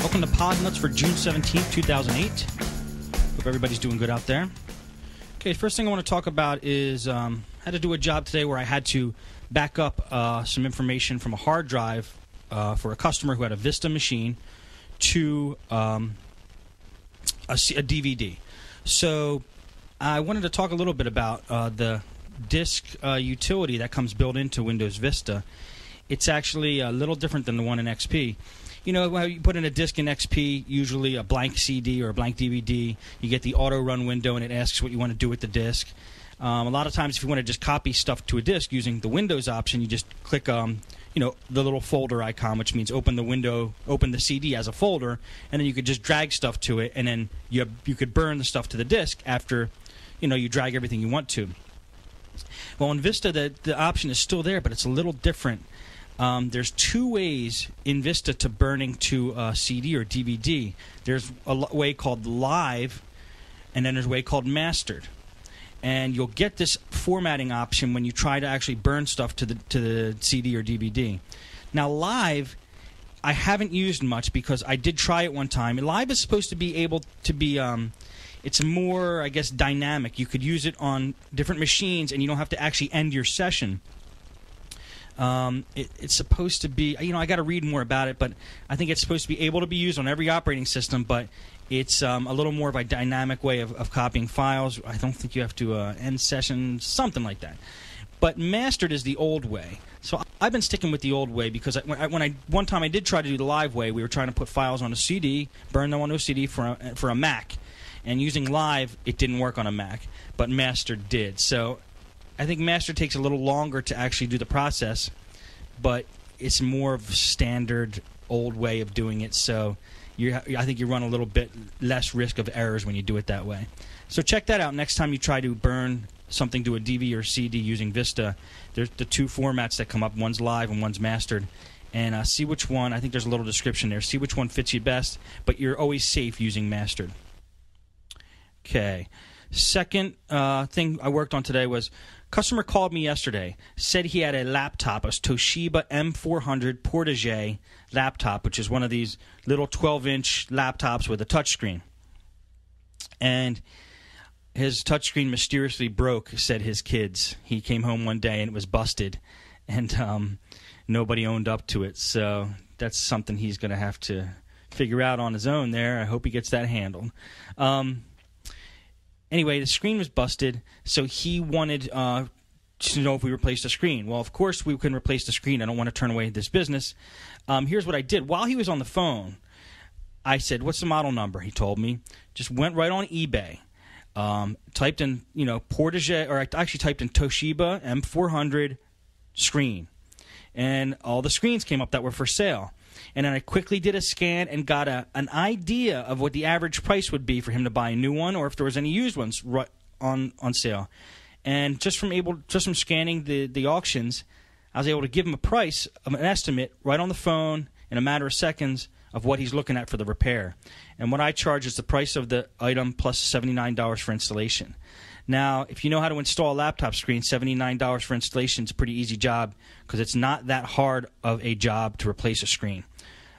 Welcome to Podnutz for June 17th, 2008. Hope everybody's doing good out there. Okay, first thing I want to talk about is um, I had to do a job today where I had to back up uh, some information from a hard drive uh, for a customer who had a Vista machine to um, a, C- a DVD. So I wanted to talk a little bit about uh, the disk uh, utility that comes built into Windows Vista. It's actually a little different than the one in XP. You know, you put in a disk in XP, usually a blank CD or a blank DVD, you get the auto run window and it asks what you want to do with the disk. Um, a lot of times, if you want to just copy stuff to a disk using the Windows option, you just click, um, you know, the little folder icon, which means open the window, open the CD as a folder, and then you could just drag stuff to it, and then you you could burn the stuff to the disk after, you know, you drag everything you want to. Well, in Vista, the the option is still there, but it's a little different. Um, there's two ways in Vista to burning to a CD or DVD. There's a way called live, and then there's a way called mastered. And you'll get this formatting option when you try to actually burn stuff to the to the CD or DVD. Now, live, I haven't used much because I did try it one time. Live is supposed to be able to be. Um, it's more, I guess, dynamic. You could use it on different machines, and you don't have to actually end your session. Um, it, it's supposed to be, you know, I got to read more about it, but I think it's supposed to be able to be used on every operating system, but it's um, a little more of a dynamic way of, of copying files. I don't think you have to uh, end session, something like that. But mastered is the old way. So I've been sticking with the old way because I, when, I, when I one time I did try to do the live way, we were trying to put files on a CD, burn them onto a CD for a, for a Mac, and using live it didn't work on a Mac, but mastered did. So I think master takes a little longer to actually do the process, but it's more of a standard old way of doing it. So you, I think you run a little bit less risk of errors when you do it that way. So check that out next time you try to burn something to a DV or CD using Vista. There's the two formats that come up. One's live and one's mastered. And uh, see which one. I think there's a little description there. See which one fits you best. But you're always safe using mastered. Okay. Second uh, thing I worked on today was customer called me yesterday. Said he had a laptop, a Toshiba M400 Portage laptop, which is one of these little 12-inch laptops with a touchscreen. And his touchscreen mysteriously broke, said his kids. He came home one day and it was busted, and um, nobody owned up to it. So that's something he's going to have to figure out on his own there. I hope he gets that handled. Um, anyway, the screen was busted, so he wanted uh, to know if we replaced the screen. Well, of course we can replace the screen. I don't want to turn away this business. Um, here's what I did. While he was on the phone, I said, "What's the model number?" He told me. Just went right on eBay. Um, typed in, you know, Portage, or I actually typed in Toshiba M400 screen, and all the screens came up that were for sale. And then I quickly did a scan and got a, an idea of what the average price would be for him to buy a new one, or if there was any used ones right on on sale. And just from able, just from scanning the the auctions, I was able to give him a price of an estimate right on the phone in a matter of seconds of what he's looking at for the repair. And what I charge is the price of the item plus $79 for installation. Now, if you know how to install a laptop screen, $79 for installation is a pretty easy job because it's not that hard of a job to replace a screen.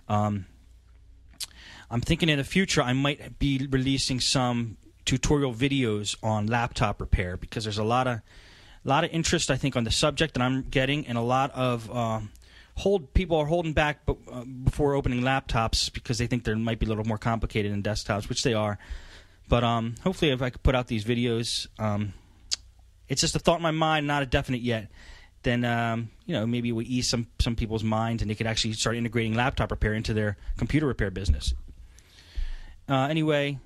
Um, I'm thinking in the future I might be releasing some tutorial videos on laptop repair because there's a lot of a lot of interest I think on the subject that I'm getting and a lot of um, hold people are holding back b- uh, before opening laptops because they think they might be a little more complicated than desktops, which they are. But um, hopefully, if I could put out these videos, um, it's just a thought in my mind, not a definite yet. Then um, you know maybe we ease some some people's minds, and they could actually start integrating laptop repair into their computer repair business. Uh, anyway,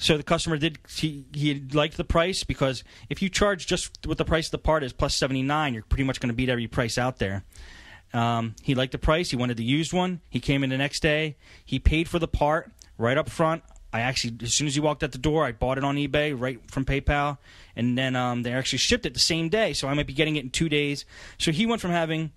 so the customer did he, he liked the price because if you charge just what the price of the part is plus 79 you're pretty much going to beat every price out there um, he liked the price he wanted the used one he came in the next day he paid for the part right up front i actually as soon as he walked out the door i bought it on ebay right from paypal and then um, they actually shipped it the same day so i might be getting it in two days so he went from having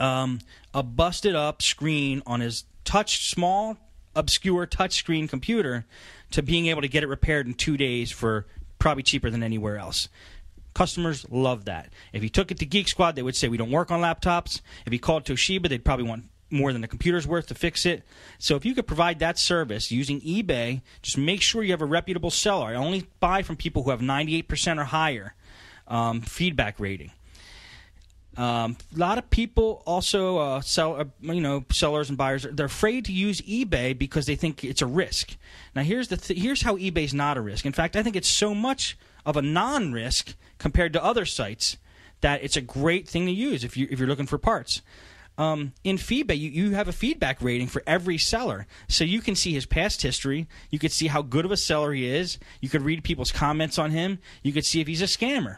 um, a busted up screen on his touch small obscure touchscreen computer to being able to get it repaired in two days for probably cheaper than anywhere else. Customers love that. If he took it to Geek Squad, they would say we don't work on laptops. If he called Toshiba, they'd probably want more than the computer's worth to fix it. So if you could provide that service using eBay, just make sure you have a reputable seller. I only buy from people who have 98% or higher um, feedback rating. Um, a lot of people also uh, sell, uh, you know, sellers and buyers. They're afraid to use eBay because they think it's a risk. Now, here's the th- here's how eBay's not a risk. In fact, I think it's so much of a non-risk compared to other sites that it's a great thing to use if you if you're looking for parts. Um, in FeedBay, you, you have a feedback rating for every seller, so you can see his past history. You could see how good of a seller he is. You could read people's comments on him. You could see if he's a scammer.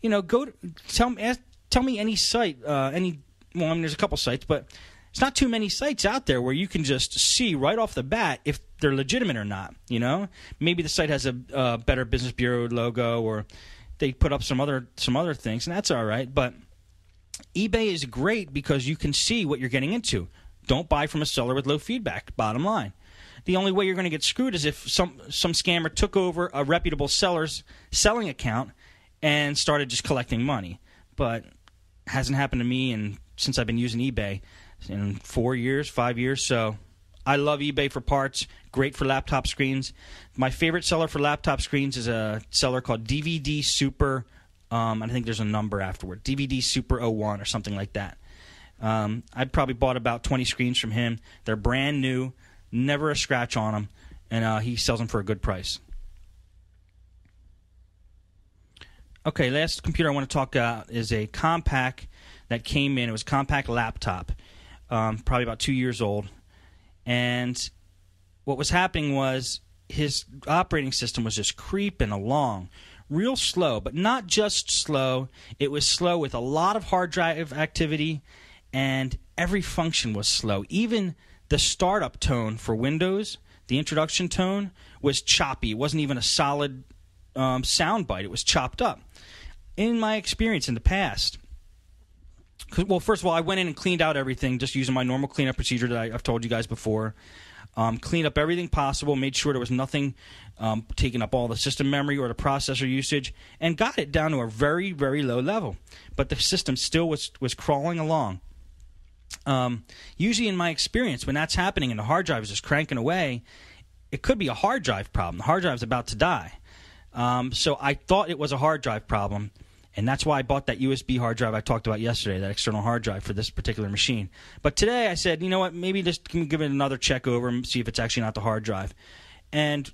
You know, go to, tell me ask, tell me any site, uh, any. Well, I mean, there's a couple sites, but it's not too many sites out there where you can just see right off the bat if they're legitimate or not. You know, maybe the site has a, a better Business Bureau logo, or they put up some other some other things, and that's all right. But eBay is great because you can see what you're getting into. Don't buy from a seller with low feedback. Bottom line. The only way you're going to get screwed is if some some scammer took over a reputable seller's selling account and started just collecting money. But hasn't happened to me and since I've been using eBay in 4 years, 5 years, so I love eBay for parts. Great for laptop screens. My favorite seller for laptop screens is a seller called DVD Super um, I think there's a number afterward. DVD Super 01 or something like that. Um, I probably bought about 20 screens from him. They're brand new, never a scratch on them, and uh, he sells them for a good price. Okay, last computer I want to talk about is a Compaq that came in. It was Compaq laptop, um, probably about two years old. And what was happening was his operating system was just creeping along real slow, but not just slow. It was slow with a lot of hard drive activity, and every function was slow. Even the startup tone for Windows, the introduction tone, was choppy. It wasn't even a solid um, sound bite, it was chopped up. In my experience in the past, well, first of all, I went in and cleaned out everything just using my normal cleanup procedure that I, have told you guys before. Um, cleaned up everything possible, made sure there was nothing um, taking up all the system memory or the processor usage, and got it down to a very, very low level. But the system still was, was crawling along. Um, usually, in my experience, when that's happening and the hard drive is just cranking away, it could be a hard drive problem. The hard drive is about to die. Um, so I thought it was a hard drive problem and that's why I bought that USB hard drive I talked about yesterday, that external hard drive for this particular machine. But today I said, you know what, maybe just give it another check over and see if it's actually not the hard drive. And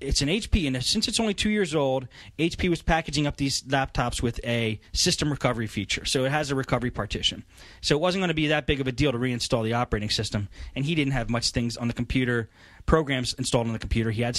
it's an HP, and since it's only two years old, HP was packaging up these laptops with a system recovery feature. So it has a recovery partition. So it wasn't going to be that big of a deal to reinstall the operating system. And he didn't have much things on the computer, programs installed on the computer. He had